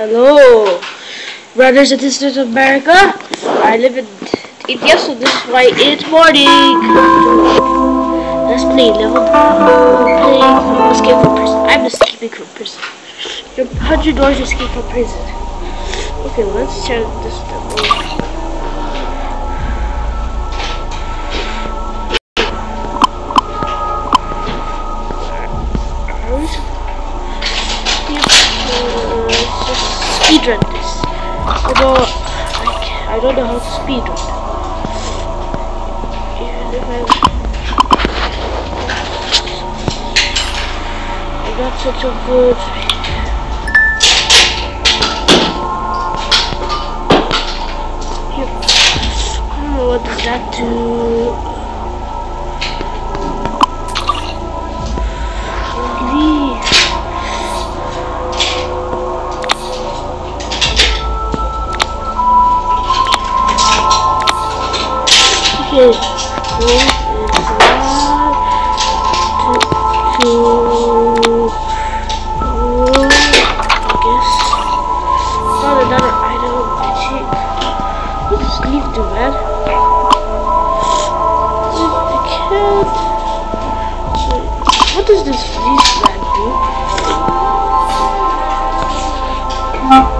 Hello, brothers and sisters of America. I live in India, so this is why it's morning. Let's play level. Playing escape from prison. I'm escaping from prison. Your hundred dollars escape from prison. Okay, let's try this demo. Speedrun this. Although I, I don't know how to speedrun. And if I, got such a good I don't know what does that do. Leave the man. I can't. What does this it do?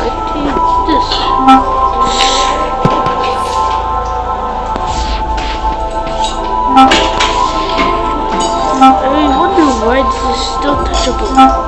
I mean, wonder why this is still touchable.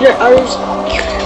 computer artist